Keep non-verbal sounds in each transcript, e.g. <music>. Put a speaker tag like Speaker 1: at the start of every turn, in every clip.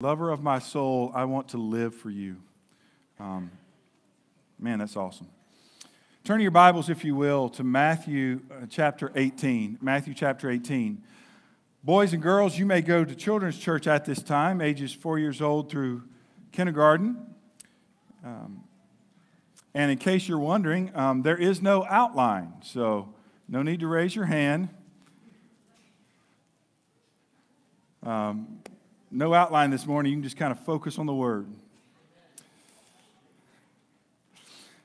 Speaker 1: Lover of my soul, I want to live for you. Um, man, that's awesome. Turn your Bibles, if you will, to Matthew uh, chapter 18. Matthew chapter 18. Boys and girls, you may go to children's church at this time, ages four years old through kindergarten. Um, and in case you're wondering, um, there is no outline, so no need to raise your hand. Um, no outline this morning. You can just kind of focus on the word.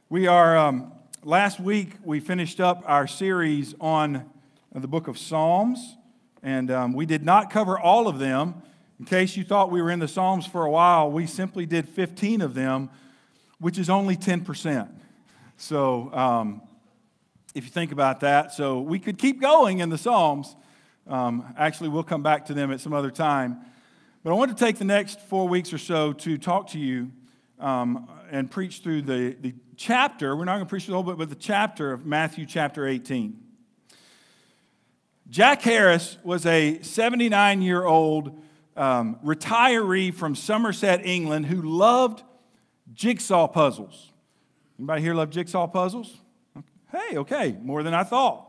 Speaker 1: We are, um, last week, we finished up our series on the book of Psalms, and um, we did not cover all of them. In case you thought we were in the Psalms for a while, we simply did 15 of them, which is only 10%. So, um, if you think about that, so we could keep going in the Psalms. Um, actually, we'll come back to them at some other time. But I want to take the next four weeks or so to talk to you um, and preach through the, the chapter. We're not going to preach the whole book, but the chapter of Matthew chapter 18. Jack Harris was a 79 year old um, retiree from Somerset, England, who loved jigsaw puzzles. Anybody here love jigsaw puzzles? Hey, okay, more than I thought.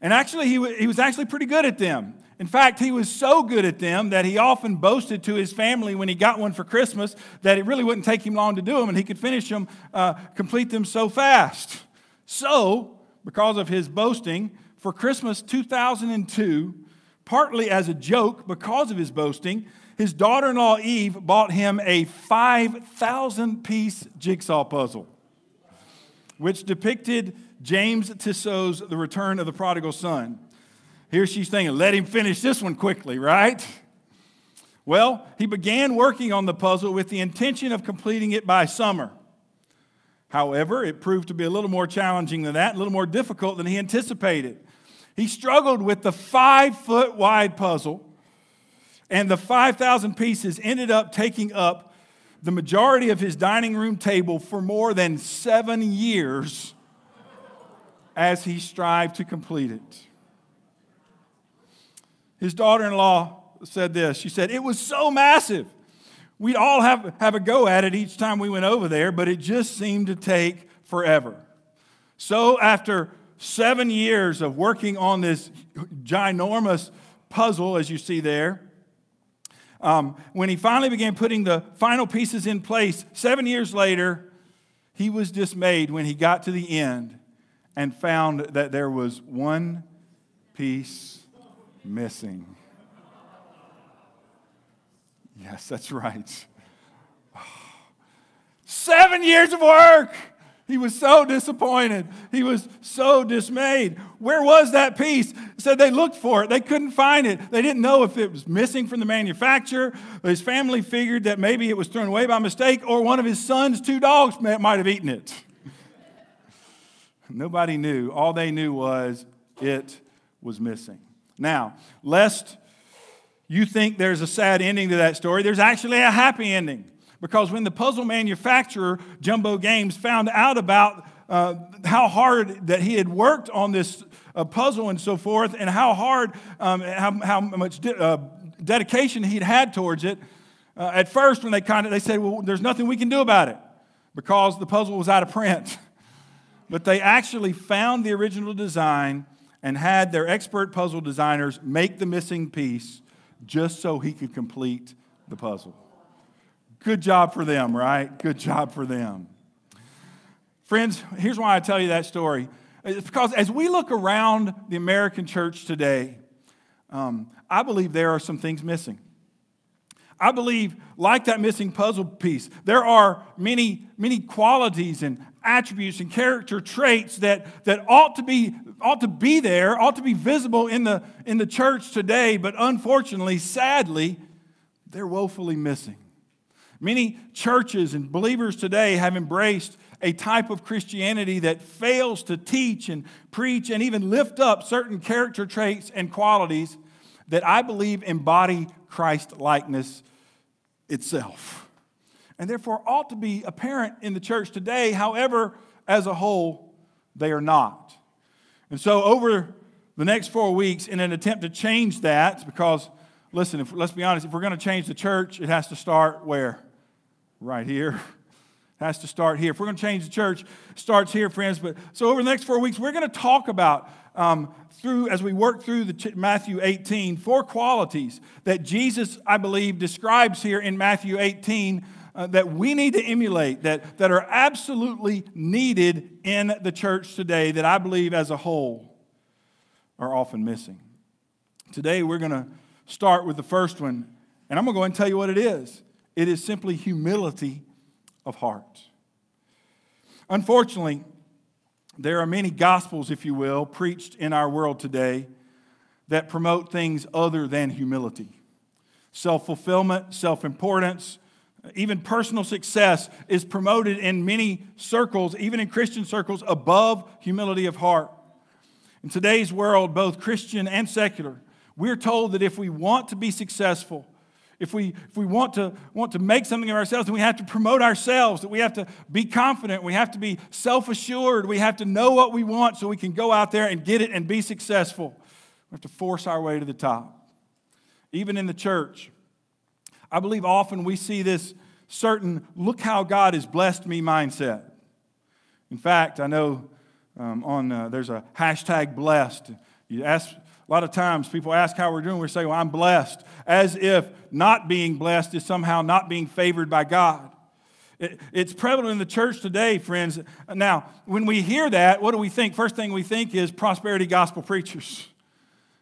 Speaker 1: And actually, he, w- he was actually pretty good at them. In fact, he was so good at them that he often boasted to his family when he got one for Christmas that it really wouldn't take him long to do them and he could finish them, uh, complete them so fast. So, because of his boasting, for Christmas 2002, partly as a joke because of his boasting, his daughter in law Eve bought him a 5,000 piece jigsaw puzzle, which depicted James Tissot's The Return of the Prodigal Son. Here she's thinking, let him finish this one quickly, right? Well, he began working on the puzzle with the intention of completing it by summer. However, it proved to be a little more challenging than that, a little more difficult than he anticipated. He struggled with the five foot wide puzzle, and the 5,000 pieces ended up taking up the majority of his dining room table for more than seven years as he strived to complete it. His daughter in law said this. She said, It was so massive. We'd all have, have a go at it each time we went over there, but it just seemed to take forever. So, after seven years of working on this ginormous puzzle, as you see there, um, when he finally began putting the final pieces in place, seven years later, he was dismayed when he got to the end and found that there was one piece missing. Yes, that's right. Seven years of work. He was so disappointed. He was so dismayed. Where was that piece? Said they looked for it. They couldn't find it. They didn't know if it was missing from the manufacturer. His family figured that maybe it was thrown away by mistake or one of his son's two dogs might have eaten it. Nobody knew. All they knew was it was missing. Now, lest you think there's a sad ending to that story, there's actually a happy ending. Because when the puzzle manufacturer, Jumbo Games, found out about uh, how hard that he had worked on this uh, puzzle and so forth, and how hard, um, how, how much de- uh, dedication he'd had towards it, uh, at first when they kind of they said, "Well, there's nothing we can do about it," because the puzzle was out of print. <laughs> but they actually found the original design and had their expert puzzle designers make the missing piece just so he could complete the puzzle. Good job for them, right? Good job for them. Friends, here's why I tell you that story. It's because as we look around the American church today, um, I believe there are some things missing. I believe, like that missing puzzle piece, there are many, many qualities and attributes and character traits that, that ought to be ought to be there, ought to be visible in the, in the church today, but unfortunately, sadly, they're woefully missing. Many churches and believers today have embraced a type of Christianity that fails to teach and preach and even lift up certain character traits and qualities that I believe embody Christ likeness itself. And therefore ought to be apparent in the church today. However, as a whole, they are not. And so, over the next four weeks, in an attempt to change that, because listen, if, let's be honest, if we're going to change the church, it has to start where? Right here. It has to start here. If we're going to change the church, starts here, friends. But so over the next four weeks, we're going to talk about um, through as we work through the Matthew 18 four qualities that Jesus, I believe, describes here in Matthew 18 uh, that we need to emulate, that, that are absolutely needed in the church today, that I believe as a whole are often missing. Today, we're going to start with the first one, and I'm going to go and tell you what it is it is simply humility of heart. Unfortunately, there are many gospels, if you will, preached in our world today that promote things other than humility self fulfillment, self importance, even personal success is promoted in many circles, even in Christian circles, above humility of heart. In today's world, both Christian and secular, we're told that if we want to be successful, if we, if we want, to, want to make something of ourselves, then we have to promote ourselves, that we have to be confident, we have to be self assured, we have to know what we want so we can go out there and get it and be successful. We have to force our way to the top. Even in the church, I believe often we see this certain look how God has blessed me mindset. In fact, I know um, on uh, there's a hashtag blessed. You ask a lot of times people ask how we're doing. We say, "Well, I'm blessed," as if not being blessed is somehow not being favored by God. It, it's prevalent in the church today, friends. Now, when we hear that, what do we think? First thing we think is prosperity gospel preachers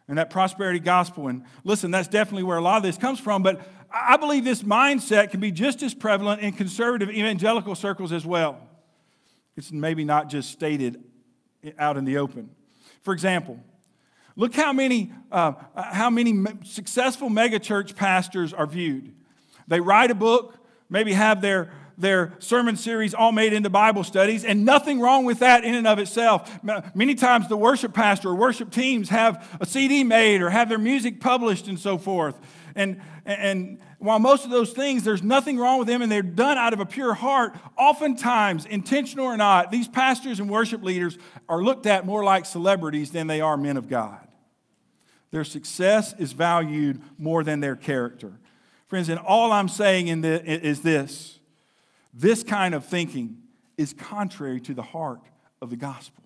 Speaker 1: and that prosperity gospel. And listen, that's definitely where a lot of this comes from. But I believe this mindset can be just as prevalent in conservative evangelical circles as well. It's maybe not just stated out in the open. For example, look how many, uh, how many successful megachurch pastors are viewed. They write a book, maybe have their, their sermon series all made into Bible studies, and nothing wrong with that in and of itself. Many times the worship pastor or worship teams have a CD made or have their music published and so forth. And, and while most of those things, there's nothing wrong with them and they're done out of a pure heart, oftentimes, intentional or not, these pastors and worship leaders are looked at more like celebrities than they are men of God. Their success is valued more than their character. Friends, and all I'm saying in the, is this this kind of thinking is contrary to the heart of the gospel.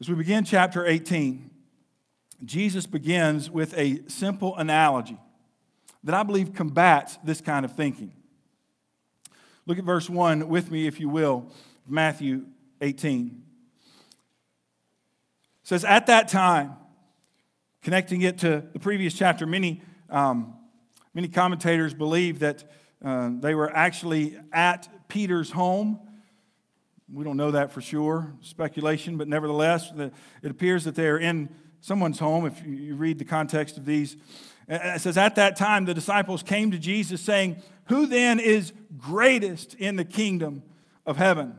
Speaker 1: As we begin chapter 18, Jesus begins with a simple analogy that I believe combats this kind of thinking. Look at verse 1 with me, if you will, Matthew 18. It says, At that time, connecting it to the previous chapter, many, um, many commentators believe that uh, they were actually at Peter's home. We don't know that for sure, speculation, but nevertheless, the, it appears that they're in someone's home, if you read the context of these. It says, At that time, the disciples came to Jesus saying, Who then is greatest in the kingdom of heaven?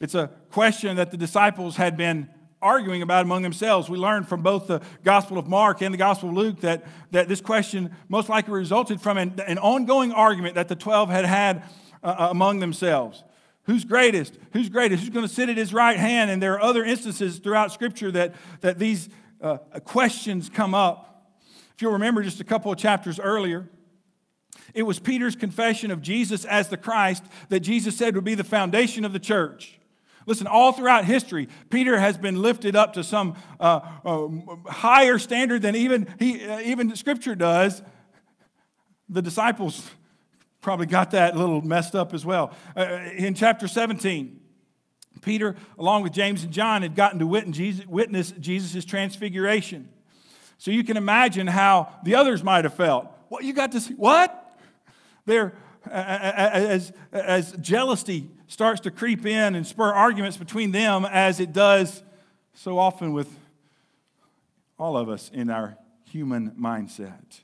Speaker 1: It's a question that the disciples had been arguing about among themselves. We learned from both the Gospel of Mark and the Gospel of Luke that, that this question most likely resulted from an, an ongoing argument that the 12 had had uh, among themselves. Who's greatest? Who's greatest? Who's going to sit at his right hand? And there are other instances throughout Scripture that, that these uh, questions come up. If you'll remember just a couple of chapters earlier, it was Peter's confession of Jesus as the Christ that Jesus said would be the foundation of the church. Listen, all throughout history, Peter has been lifted up to some uh, uh, higher standard than even, he, uh, even Scripture does. The disciples probably got that a little messed up as well. Uh, in chapter 17, Peter, along with James and John, had gotten to witness Jesus' transfiguration. So you can imagine how the others might have felt. What, you got to see? What? They're, as, as jealousy starts to creep in and spur arguments between them, as it does so often with all of us in our human mindset.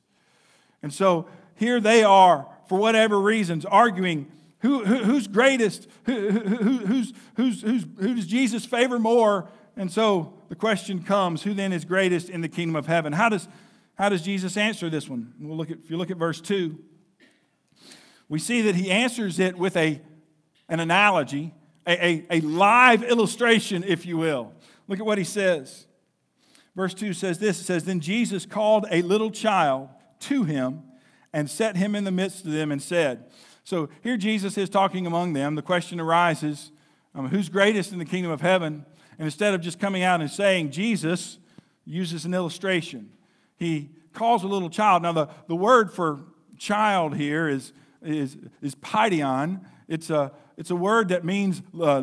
Speaker 1: And so here they are for whatever reasons, arguing who, who who's greatest, who, who, who's, who's, who's, who does Jesus favor more? And so the question comes who then is greatest in the kingdom of heaven? How does, how does Jesus answer this one? We'll look at, if you look at verse 2, we see that he answers it with a, an analogy, a, a, a live illustration, if you will. Look at what he says. Verse 2 says this it says, Then Jesus called a little child to him and set him in the midst of them and said, So here Jesus is talking among them. The question arises um, who's greatest in the kingdom of heaven? And instead of just coming out and saying, Jesus uses an illustration. He calls a little child. Now, the, the word for child here is, is, is paidion. It's a, it's a word that means, uh,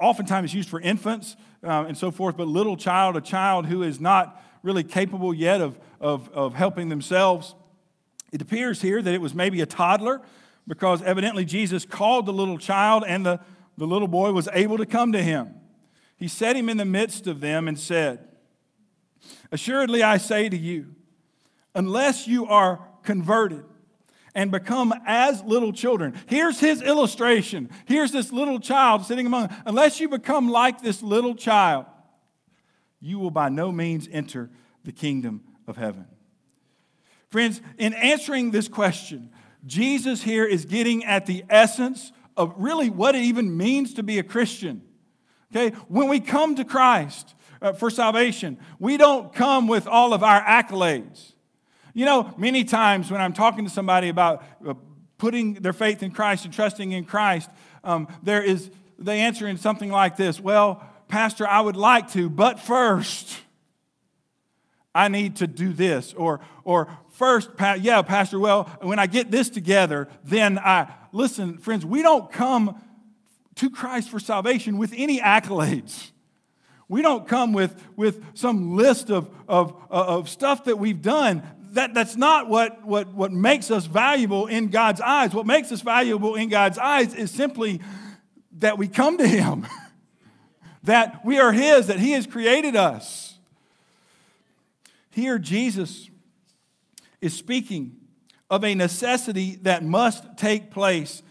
Speaker 1: oftentimes used for infants um, and so forth, but little child, a child who is not really capable yet of, of, of helping themselves. It appears here that it was maybe a toddler because evidently Jesus called the little child and the, the little boy was able to come to him. He set him in the midst of them and said, Assuredly, I say to you, unless you are converted and become as little children. Here's his illustration. Here's this little child sitting among. Unless you become like this little child, you will by no means enter the kingdom of heaven. Friends, in answering this question, Jesus here is getting at the essence of really what it even means to be a Christian. Okay, when we come to Christ uh, for salvation, we don't come with all of our accolades. You know, many times when I'm talking to somebody about uh, putting their faith in Christ and trusting in Christ, um, there is they answer in something like this Well, Pastor, I would like to, but first, I need to do this. Or, or first, yeah, Pastor, well, when I get this together, then I. Listen, friends, we don't come to Christ for salvation with any accolades. We don't come with, with some list of, of, of stuff that we've done that, that's not what, what, what makes us valuable in God's eyes. What makes us valuable in God's eyes is simply that we come to Him, <laughs> that we are His, that He has created us. Here, Jesus is speaking of a necessity that must take place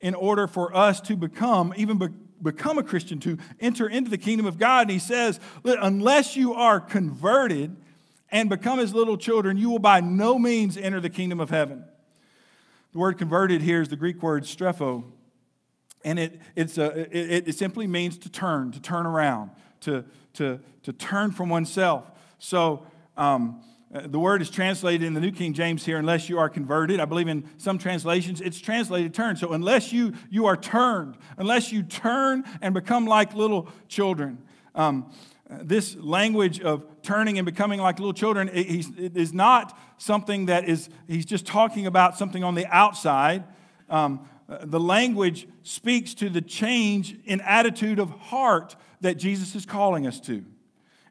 Speaker 1: in order for us to become, even be, become a Christian, to enter into the kingdom of God. And He says, unless you are converted, and become as little children, you will by no means enter the kingdom of heaven. The word converted here is the Greek word strepho, and it, it's a, it, it simply means to turn, to turn around, to, to, to turn from oneself. So, um, the word is translated in the New King James here, unless you are converted. I believe in some translations it's translated turn. So, unless you, you are turned, unless you turn and become like little children. Um, this language of turning and becoming like little children it is not something that is he's just talking about something on the outside um, the language speaks to the change in attitude of heart that jesus is calling us to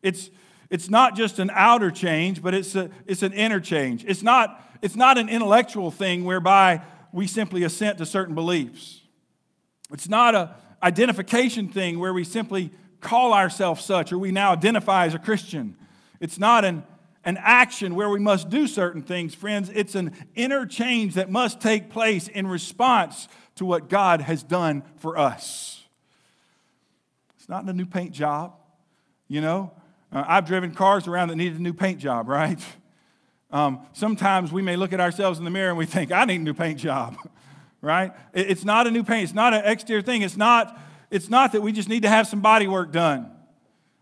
Speaker 1: it's it's not just an outer change but it's a, it's an inner change it's not it's not an intellectual thing whereby we simply assent to certain beliefs it's not a identification thing where we simply call ourselves such or we now identify as a Christian. It's not an, an action where we must do certain things, friends. It's an inner change that must take place in response to what God has done for us. It's not a new paint job, you know. Uh, I've driven cars around that needed a new paint job, right? Um, sometimes we may look at ourselves in the mirror and we think, I need a new paint job, <laughs> right? It, it's not a new paint, it's not an exterior thing, it's not it's not that we just need to have some body work done.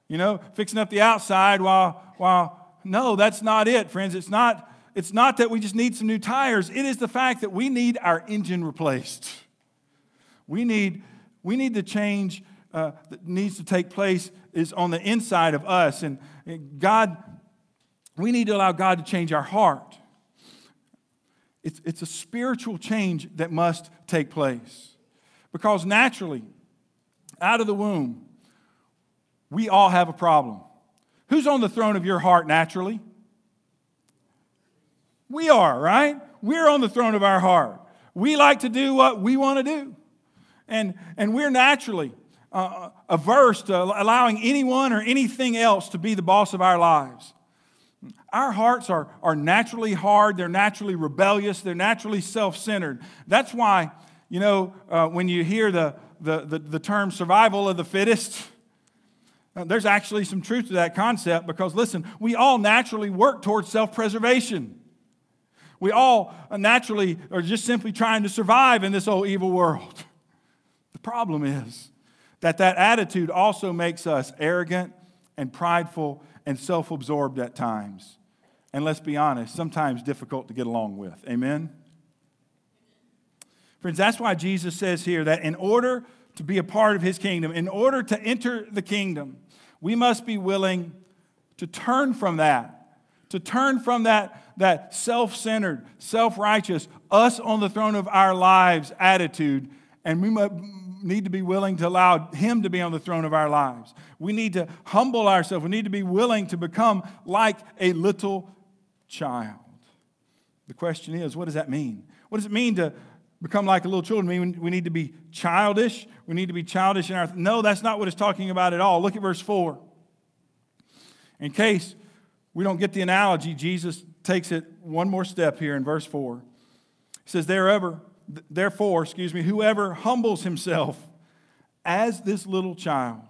Speaker 1: You know, fixing up the outside while, while, no, that's not it, friends. It's not, it's not that we just need some new tires. It is the fact that we need our engine replaced. We need, we need the change uh, that needs to take place is on the inside of us. And God, we need to allow God to change our heart. It's, it's a spiritual change that must take place. Because naturally, out of the womb, we all have a problem. Who's on the throne of your heart naturally? We are, right? We're on the throne of our heart. We like to do what we want to do. And, and we're naturally uh, averse to allowing anyone or anything else to be the boss of our lives. Our hearts are, are naturally hard, they're naturally rebellious, they're naturally self centered. That's why, you know, uh, when you hear the, the, the, the term survival of the fittest. Uh, there's actually some truth to that concept because, listen, we all naturally work towards self preservation. We all naturally are just simply trying to survive in this old evil world. The problem is that that attitude also makes us arrogant and prideful and self absorbed at times. And let's be honest, sometimes difficult to get along with. Amen? Friends, that's why Jesus says here that in order to be a part of his kingdom, in order to enter the kingdom, we must be willing to turn from that, to turn from that, that self centered, self righteous, us on the throne of our lives attitude, and we need to be willing to allow Him to be on the throne of our lives. We need to humble ourselves. We need to be willing to become like a little child. The question is, what does that mean? What does it mean to become like a little mean we need to be childish. We need to be childish in our. No, that's not what it's talking about at all. Look at verse 4. In case we don't get the analogy, Jesus takes it one more step here in verse 4. He says, Therever, Therefore, excuse me, whoever humbles himself as this little child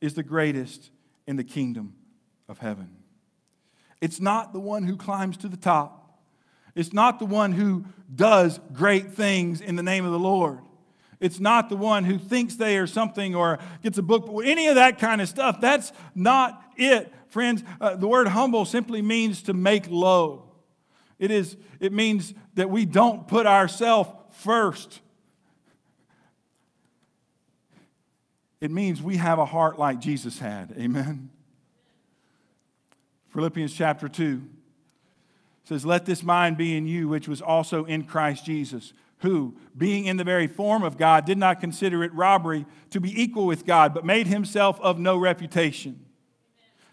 Speaker 1: is the greatest in the kingdom of heaven. It's not the one who climbs to the top. It's not the one who does great things in the name of the Lord. It's not the one who thinks they are something or gets a book, any of that kind of stuff. That's not it. Friends, uh, the word humble simply means to make low. It, is, it means that we don't put ourselves first. It means we have a heart like Jesus had. Amen. Philippians chapter 2 says, Let this mind be in you, which was also in Christ Jesus, who, being in the very form of God, did not consider it robbery to be equal with God, but made himself of no reputation,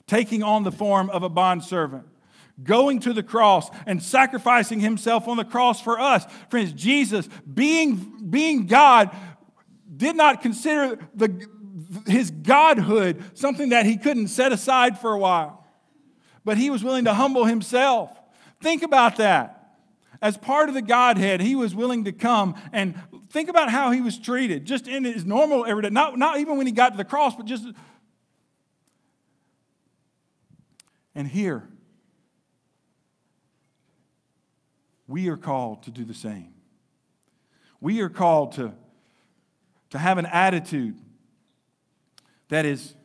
Speaker 1: taking on the form of a bondservant going to the cross and sacrificing himself on the cross for us. Friends, Jesus, being, being God, did not consider the, his godhood something that he couldn't set aside for a while, but he was willing to humble himself. Think about that. As part of the Godhead, he was willing to come and think about how he was treated, just in his normal everyday, not, not even when he got to the cross, but just. And here, we are called to do the same. We are called to, to have an attitude that is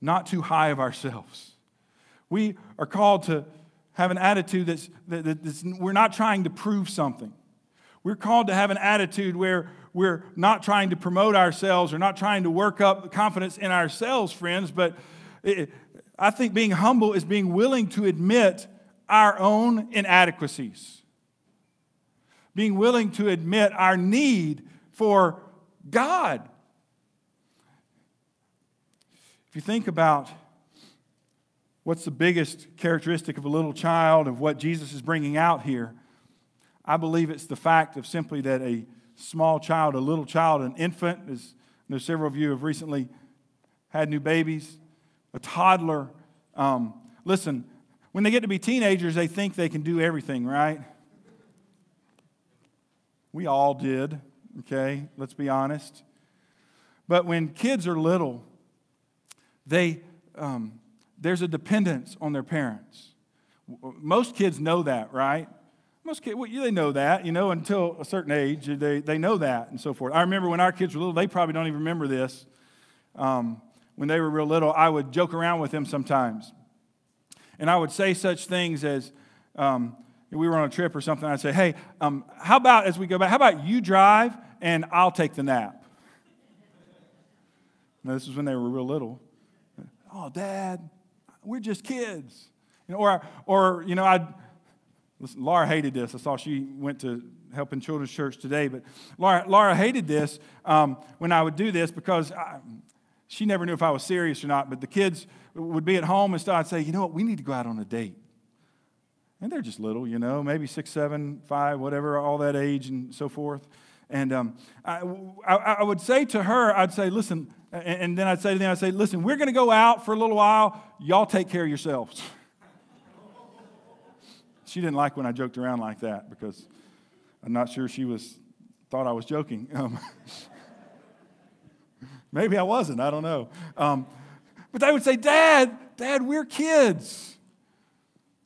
Speaker 1: not too high of ourselves. We are called to have an attitude that's, that, that's we're not trying to prove something. We're called to have an attitude where we're not trying to promote ourselves or not trying to work up the confidence in ourselves, friends, but it, I think being humble is being willing to admit our own inadequacies, being willing to admit our need for God. If you think about what's the biggest characteristic of a little child, of what Jesus is bringing out here, I believe it's the fact of simply that a small child, a little child, an infant, as I know several of you have recently had new babies, a toddler. Um, listen, when they get to be teenagers, they think they can do everything, right? We all did, okay? Let's be honest. But when kids are little, they, um, there's a dependence on their parents. Most kids know that, right? Most kids, well, they know that, you know, until a certain age, they, they know that and so forth. I remember when our kids were little, they probably don't even remember this. Um, when they were real little, I would joke around with them sometimes. And I would say such things as, um, we were on a trip or something, I'd say, hey, um, how about as we go back, how about you drive and I'll take the nap? Now, this was when they were real little. Oh, Dad, we're just kids. You know, or, or, you know, I'd, listen, Laura hated this. I saw she went to helping children's church today, but Laura, Laura hated this um, when I would do this because I, she never knew if I was serious or not, but the kids would be at home and start say, you know what, we need to go out on a date. And they're just little, you know, maybe six, seven, five, whatever, all that age and so forth. And um, I, I, I, would say to her, I'd say, listen, and, and then I'd say to them, I'd say, listen, we're going to go out for a little while. Y'all take care of yourselves. she didn't like when I joked around like that because I'm not sure she was thought I was joking. Um, <laughs> maybe I wasn't. I don't know. Um, but they would say, Dad, Dad, we're kids.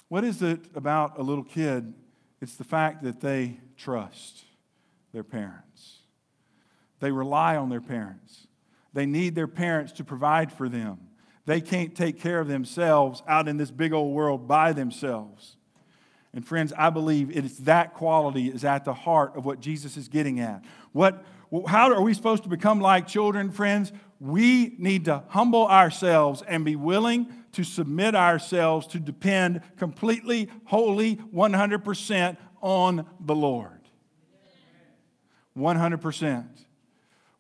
Speaker 1: What is it about a little kid? It's the fact that they trust their parents, they rely on their parents, they need their parents to provide for them. They can't take care of themselves out in this big old world by themselves. And friends, I believe it's that quality is at the heart of what Jesus is getting at. What, how are we supposed to become like children, friends? We need to humble ourselves and be willing to submit ourselves to depend completely, wholly, 100% on the Lord. 100%.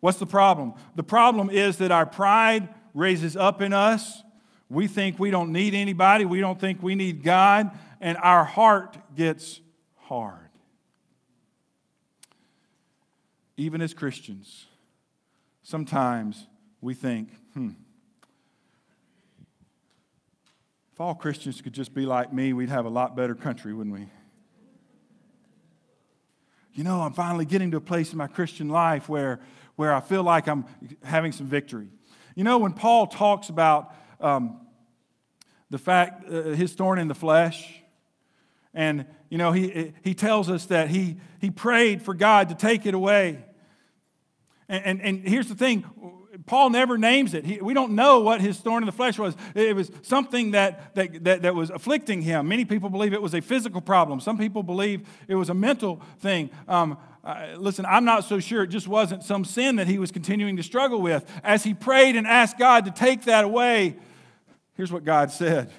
Speaker 1: What's the problem? The problem is that our pride raises up in us. We think we don't need anybody, we don't think we need God, and our heart gets hard. Even as Christians, sometimes we think, hmm, if all Christians could just be like me, we'd have a lot better country, wouldn't we? You know, I'm finally getting to a place in my Christian life where, where I feel like I'm having some victory. You know, when Paul talks about um, the fact, uh, his thorn in the flesh, and, you know, he, he tells us that he, he prayed for God to take it away. And, and, and here's the thing Paul never names it. He, we don't know what his thorn in the flesh was. It was something that, that, that, that, was afflicting him. Many people believe it was a physical problem, some people believe it was a mental thing. Um, uh, listen, I'm not so sure it just wasn't some sin that he was continuing to struggle with. As he prayed and asked God to take that away, here's what God said.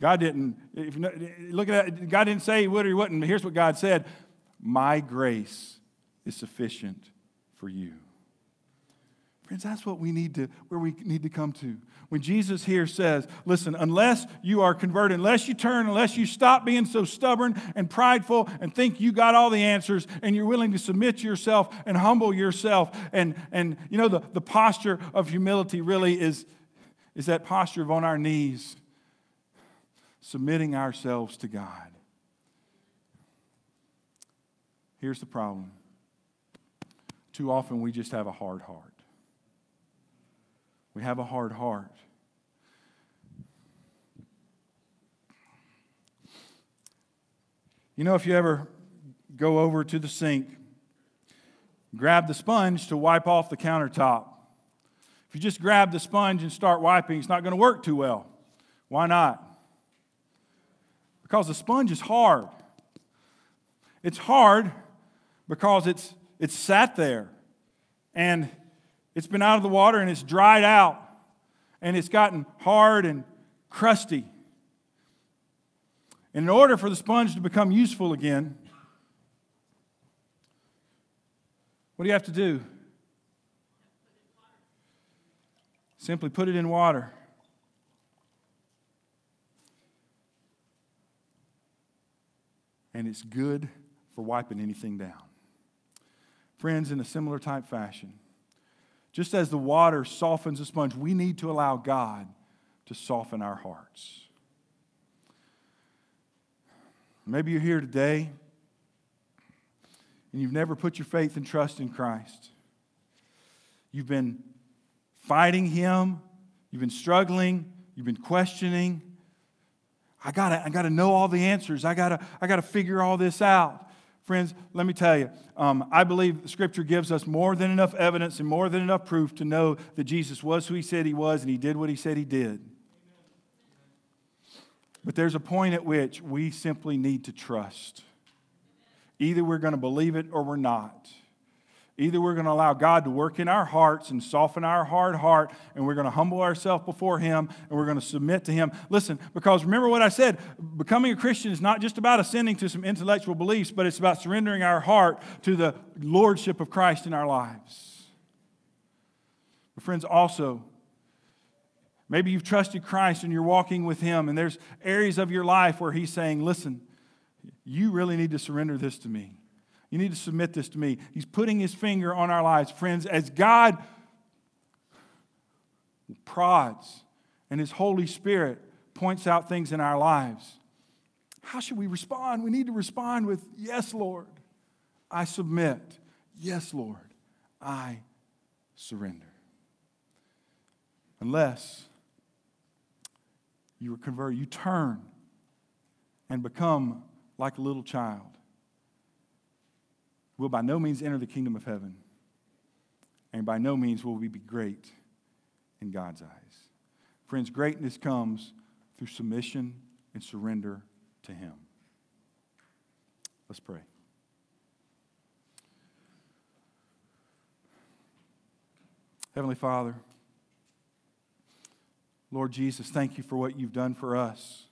Speaker 1: God didn't, if you look at that, God didn't say he would or he wouldn't. Here's what God said My grace is sufficient for you. Friends, that's what we need to, where we need to come to. When Jesus here says, listen, unless you are converted, unless you turn, unless you stop being so stubborn and prideful and think you got all the answers and you're willing to submit yourself and humble yourself, and, and you know, the, the posture of humility really is, is that posture of on our knees, submitting ourselves to God. Here's the problem. Too often we just have a hard heart. We have a hard heart. You know, if you ever go over to the sink, grab the sponge to wipe off the countertop. If you just grab the sponge and start wiping, it's not going to work too well. Why not? Because the sponge is hard. It's hard because it's, it's sat there and it's been out of the water and it's dried out and it's gotten hard and crusty. And in order for the sponge to become useful again, what do you have to do? Simply put it in water. And it's good for wiping anything down. Friends, in a similar type fashion, just as the water softens a sponge, we need to allow God to soften our hearts. Maybe you're here today and you've never put your faith and trust in Christ. You've been fighting Him, you've been struggling, you've been questioning. I gotta, I gotta know all the answers. I gotta, I gotta figure all this out. Friends, let me tell you, um, I believe Scripture gives us more than enough evidence and more than enough proof to know that Jesus was who he said he was and he did what he said he did. But there's a point at which we simply need to trust. Either we're going to believe it or we're not. Either we're going to allow God to work in our hearts and soften our hard heart, and we're going to humble ourselves before Him, and we're going to submit to Him. Listen, because remember what I said becoming a Christian is not just about ascending to some intellectual beliefs, but it's about surrendering our heart to the Lordship of Christ in our lives. But, friends, also, maybe you've trusted Christ and you're walking with Him, and there's areas of your life where He's saying, Listen, you really need to surrender this to me. You need to submit this to me. He's putting his finger on our lives. Friends, as God prods and his Holy Spirit points out things in our lives, how should we respond? We need to respond with, Yes, Lord, I submit. Yes, Lord, I surrender. Unless you are converted, you turn and become like a little child will by no means enter the kingdom of heaven, and by no means will we be great in God's eyes. Friends, greatness comes through submission and surrender to Him. Let's pray. Heavenly Father, Lord Jesus, thank you for what you've done for us.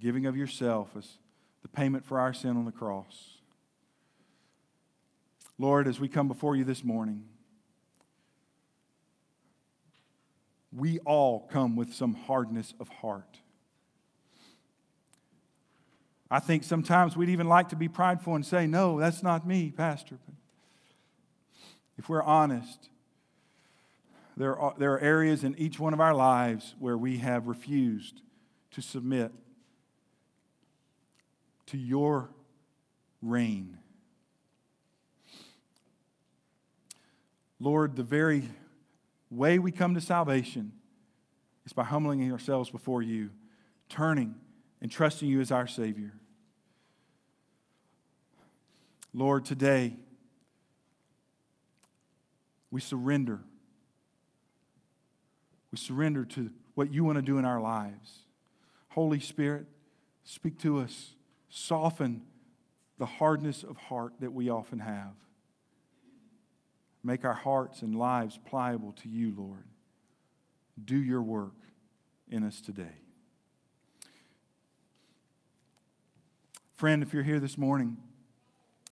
Speaker 1: Giving of yourself as the payment for our sin on the cross. Lord, as we come before you this morning, we all come with some hardness of heart. I think sometimes we'd even like to be prideful and say, No, that's not me, Pastor. But if we're honest, there are, there are areas in each one of our lives where we have refused to submit to your reign. Lord, the very way we come to salvation is by humbling ourselves before you, turning and trusting you as our Savior. Lord, today we surrender. We surrender to what you want to do in our lives. Holy Spirit, speak to us. Soften the hardness of heart that we often have. Make our hearts and lives pliable to you, Lord. Do your work in us today. Friend, if you're here this morning,